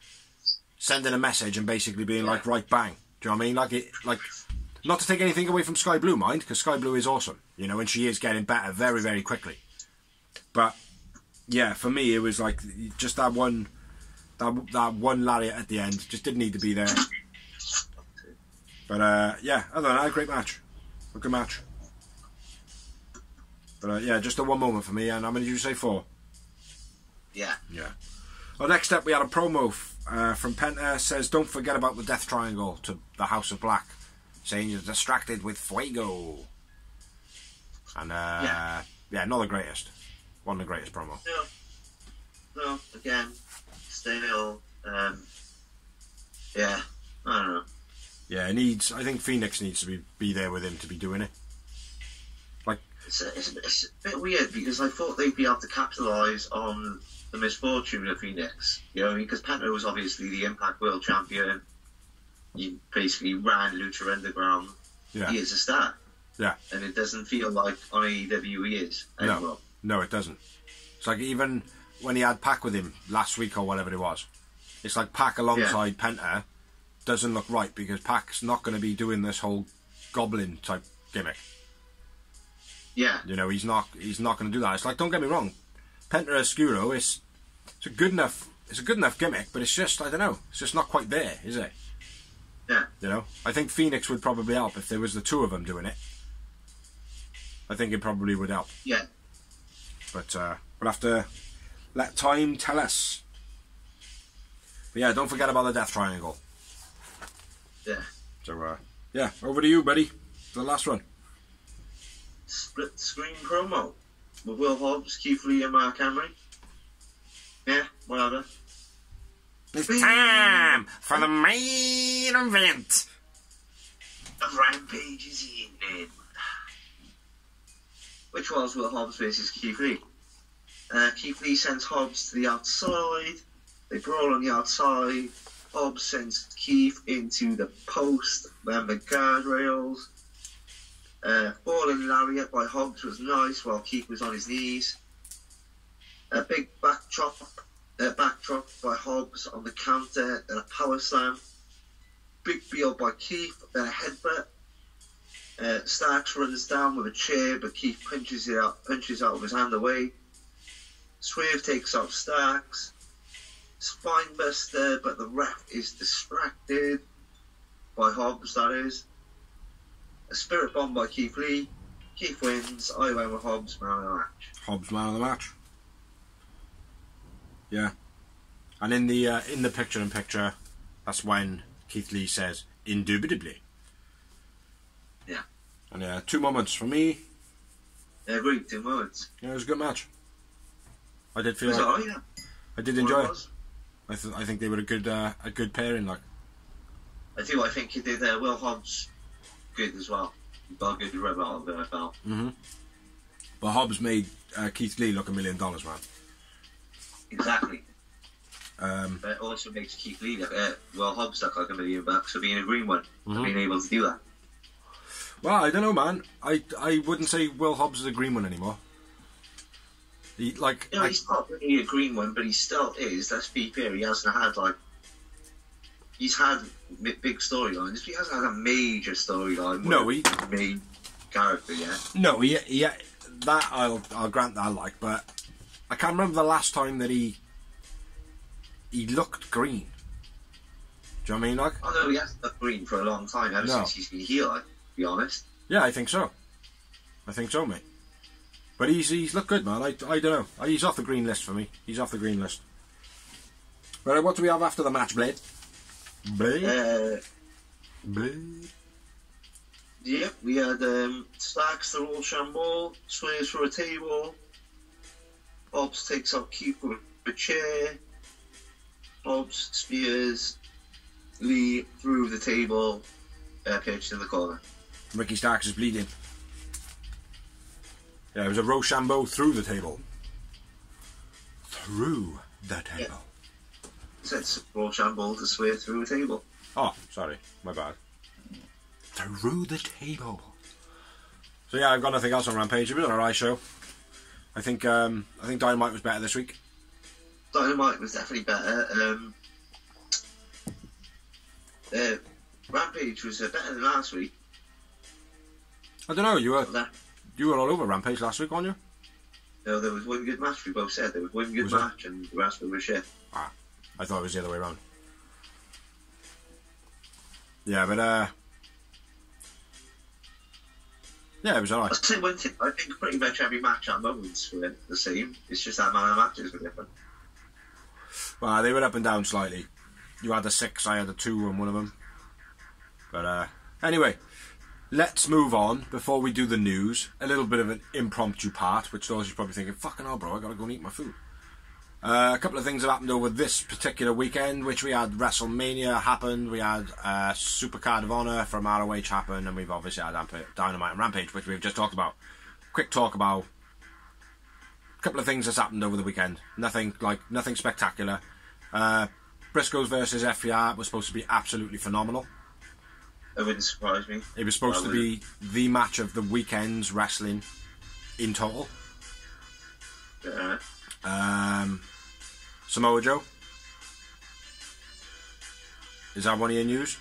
sending a message, and basically being like, right, bang. Do you know what I mean? Like it, like not to take anything away from Sky Blue, mind, because Sky Blue is awesome, you know, and she is getting better very, very quickly. But yeah, for me, it was like just that one, that that one lariat at the end just didn't need to be there. But uh, yeah, other than that, a great match, a good match. But uh, yeah, just a one moment for me. And how many did you say four? yeah. Yeah. Well, next up we had a promo uh, from Penta. Says, "Don't forget about the Death Triangle to the House of Black," saying you're distracted with Fuego. And uh, yeah. Yeah. not the greatest. One of the greatest promo. No, no. Again, Um, yeah, I don't know. Yeah, it needs. I think Phoenix needs to be be there with him to be doing it. Like, It's a, it's, a, it's a bit weird because I thought they'd be able to capitalise on the misfortune of Phoenix. You know, because Penta was obviously the Impact World Champion. He basically ran Lucha Underground. yeah, He is a star. Yeah. And it doesn't feel like on AEW he is No. no, it doesn't. It's like even when he had PAC with him last week or whatever it was. It's like PAC alongside Penta doesn't look right because PAC's not going to be doing this whole goblin type gimmick. Yeah, You know, he's not he's not going to do that. It's like don't get me wrong, Penta Oscuro is it's a good enough it's a good enough gimmick, but it's just I don't know, it's just not quite there, is it? yeah. You know, I think Phoenix would probably help if there was the two of them doing it. I think it probably would help, Yeah, but uh, we'll have to let time tell us. But yeah, don't forget about the Death Triangle. yeah. So uh, yeah, over to you, buddy. The last one. Split screen promo with Will Hobbs, Keith Lee, and Mark Henry. Yeah, whatever. It's time for the main event. of Rampage is evening. Which was Will Hobbs versus Keith Lee. Uh, Keith Lee sends Hobbs to the outside. They brawl on the outside. Hobbs sends Keith into the post, then the guardrails. Uh, falling lariat by Hobbs was nice while Keith was on his knees. A big backdrop, uh, backdrop by Hobbs on the counter, and a power slam big deal by Keith, then a headbutt. Uh, Starks runs down with a chair, but Keith punches it out, punches out of his hand away. Swerve takes out Starks. Spinebuster, but the ref is distracted. by Hobbs, that is. A Spirit Bomb by Keith Lee. Keith wins. I went with Hobbs, man of the match. Hobbs man of the match. Yeah, and in the uh, in the picture in picture, that's when Keith Lee says indubitably. Yeah. And uh, two moments for me. Yeah, great, two moments. Yeah, it was a good match. I did feel like it, yeah. I did enjoy it. I, th- I think they were a good uh, a good pairing. Like I do. I think he did uh, Will Hobbs good as well. Got a good rub out of the NFL. Mm-hmm. But Hobbs made uh, Keith Lee look a million dollars, man. Exactly. Um, But it also makes Keith Lee look, uh, Will Hobbs look like a million bucks for being a green one. Mhm. For being able to do that. well, I don't know, man. I I wouldn't say Will Hobbs is a green one anymore. He, like, You know, I- he's not really a green one, but he still is. Let's be fair. He hasn't had like. He's had big storylines, but he hasn't had a major storyline. No, he- main character yet. no, yeah, yeah, that I'll I'll grant that I like, but I can't remember the last time that he he looked green. Do you know what I mean? Like, I know he hasn't looked green for a long time ever No. since he's been here. To be honest. yeah, I think so. I think so, mate. But he's he's looked good, man. I, I don't know. He's off the green list for me. He's off the green list. Right, what do we have after the match, Blade? Blade? Uh, Blade? Yep, we had um, Starks the Rochambeau, swears for a table. Hobbs takes out Keith with a chair. Hobbs spears Lee through the table, uh, pitched in the corner. Ricky Starks is bleeding. Yeah, it was a Rochambeau through the table. Through the table. Sets Rochambeau to swear through a table. Oh, sorry, my bad. Through the table. So yeah, I've got nothing else on Rampage. It was an alright show. I think um, I think Dynamite was better this week. Dynamite was definitely better. Um, uh, Rampage was uh, better than last week. I don't know. You were you were all over Rampage last week, weren't you? no, there was one good match. We both said there was one good Was match, and the rest of them were shit. I thought it was the other way around. Yeah, but uh, yeah, it was alright. Say one thing. I think pretty much every match at moments were the same. It's just that man of matches were different. Well, they went up and down slightly. You had the six, I had the two on one of them. But uh, anyway, let's move on before we do the news. A little bit of an impromptu part, which those is probably thinking, "Fucking hell, bro, I gotta go and eat my food." Uh, a couple of things that happened over this particular weekend, which we had WrestleMania happened, we had uh, Supercard of Honor from ROH happen, and we've obviously had Dynamite and Rampage, which we've just talked about. Quick talk about a couple of things that's happened over the weekend. Nothing like nothing spectacular. Uh, Briscoes versus FTR was supposed to be absolutely phenomenal. It wouldn't surprise me. It was supposed to be the match of the weekend's wrestling in total. Uh, Um, Samoa Joe. Is that one of your news?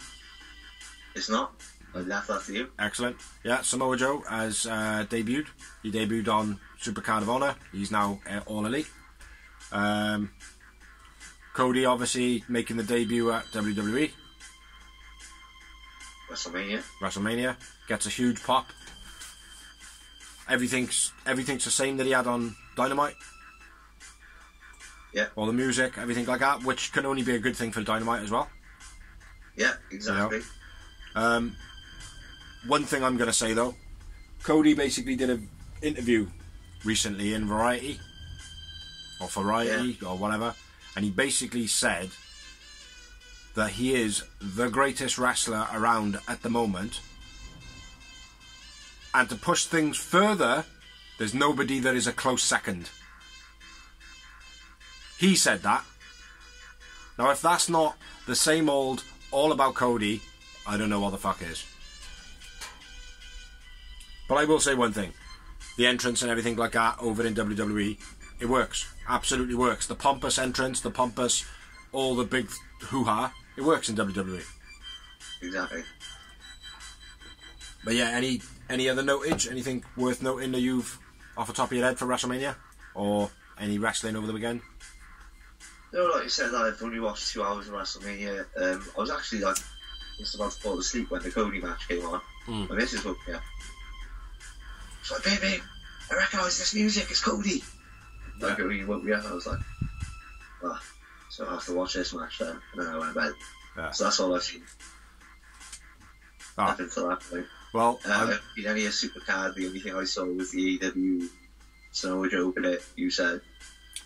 it's not. I left that to you. Excellent. Yeah, Samoa Joe has uh, debuted. He debuted on Supercard of Honor. He's now uh, All Elite. Um, Cody obviously making the debut at WWE. WrestleMania. WrestleMania gets a huge pop. Everything's everything's the same that he had on Dynamite. Yeah. All the music, everything like that, which can only be a good thing for Dynamite as well. Yeah, exactly. Um, one thing I'm going to say though, Cody basically did an interview recently in Variety or Variety or whatever, and he basically said that he is the greatest wrestler around at the moment. And to push things further, there's nobody that is a close second. He said that. Now, if that's not the same old all about Cody, I don't know what the fuck is. But I will say one thing the entrance and everything like that over in WWE, it works. Absolutely works. The pompous entrance, the pompous, all the big hoo ha, it works in WWE. Exactly. But yeah, any any other notage, anything worth noting that you've off the top of your head for WrestleMania? Or any wrestling over the weekend? No, like you said, I've only watched two hours of WrestleMania. Um, I was actually like was about to fall asleep when the Cody match came on. Mm. My missus woke me up. She's like, babe, I recognise this music, it's Cody. Like, it really woke me up, I was like, ah. So I have to watch this match then, and then I went to bed. Yeah. So that's all I've seen Ah, up until that point. well, Uh, I'm- I did any Supercard, the only thing I saw was the AEW Samoa Joe bit, you said.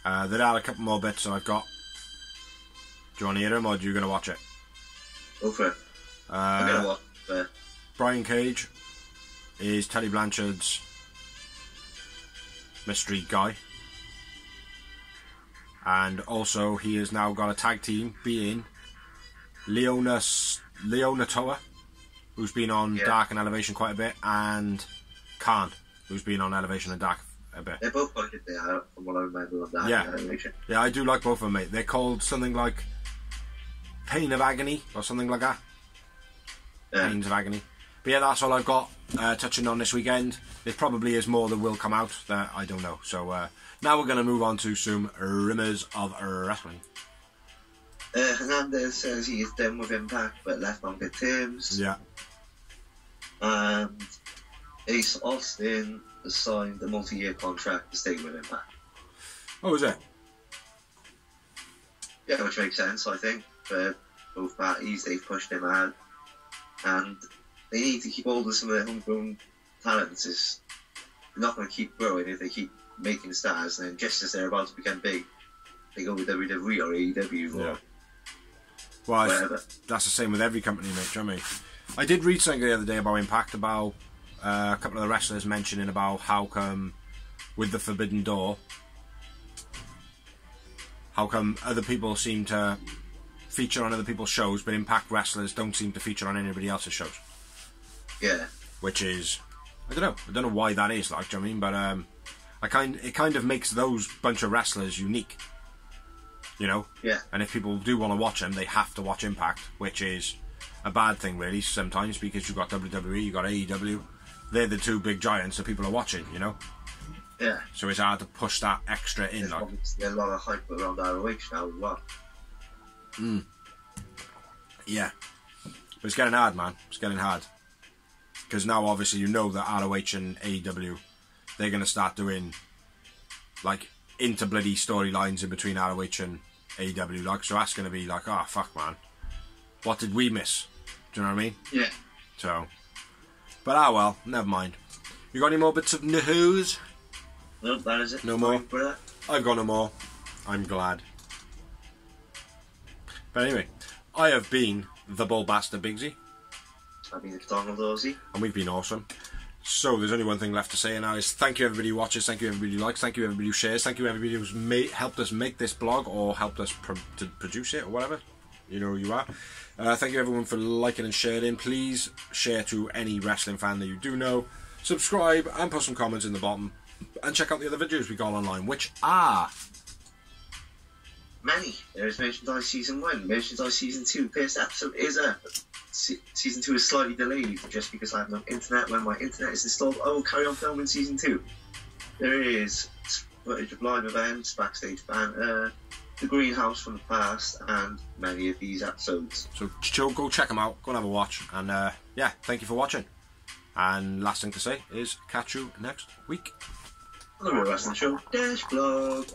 uh, there are a couple more bits that I've got. Do you want to hear them, or are you going to watch it? Go for it. I'm gonna Uh, watch the Brian Cage is Tully Blanchard's mystery guy. And also, he has now got a tag team being Leona, Leona Toa, who's been on Yeah. Dark and Elevation quite a bit, and Kaun, who's been on Elevation and Dark a bit. They're both quite good there, from what I remember on that Yeah. animation. Yeah, I do like both of them, mate. They're called something like Pain of Agony or something like that. Yeah. Pains of Agony. But yeah, that's all I've got uh, touching on this weekend. There probably is more that will come out that I don't know. So uh, now we're going to move on to some rumors of wrestling. Uh, Hernandez says he is done with Impact, but left on good terms. Yeah. And Ace Austin signed a multi-year contract to stay with Impact. Oh, is it? Yeah, which makes sense, I think, for both parties. They've pushed him out, and they need to keep hold of some of their homegrown talents. Is they're not going to keep growing if they keep making stars, and then just as they're about to become big, they go with WWE or AEW or Yeah. Well, whatever. that's the same with every company, mate. Do you know what I mean? I did read something the other day about Impact, about uh, a couple of the wrestlers mentioning about how come with the Forbidden Door, how come other people seem to feature on other people's shows, but Impact wrestlers don't seem to feature on anybody else's shows, Yeah, which is I don't know. I don't know why that is. Like, do you know what I mean? But um, I kind it kind of makes those bunch of wrestlers unique. You know, yeah, and if people do want to watch them, they have to watch Impact, which is a bad thing, really, sometimes because you've got WWE, you've got AEW. They're the two big giants that people are watching, you know? yeah. So it's hard to push that extra in. There's Like, obviously a lot of hype around ROH now as well. Hmm. yeah. But it's getting hard, man. It's getting hard. Because now, obviously, you know that ROH and AEW, they're going to start doing, like, inter bloody storylines in between ROH and AEW. Like, so that's going to be like, oh, fuck, man. What did we miss? Do you know what I mean? Yeah. So, but ah well, never mind. You got any more bits of news? No, that is it. No more? That. I've got no more. I'm glad. But anyway, I have been the Bull Bastard Bigsy, I've been the Donald Aussie. and we've been awesome. So there's only one thing left to say, that is thank you everybody who watches, thank you everybody who likes, thank you everybody who shares, thank you everybody who's made, helped us make this blog or helped us pro- to produce it or whatever. You know who you are. Uh, thank you everyone for liking and sharing. Please share to any wrestling fan that you do know. Subscribe and put some comments in the bottom. And check out the other videos we got online, which are Many. There's Merchandise Season 1, Merchandise Season 2. First episode is up. Se- season 2 is slightly delayed just because I have no internet. When my internet is installed, I will carry on filming Season 2. There is footage of live events, backstage banter, the greenhouse from the past, and many of these episodes. So chill, go check them out, go and have a watch, and uh, yeah, thank you for watching. And last thing to say is catch you next week. On the Real Wrestling Show Dash Blog.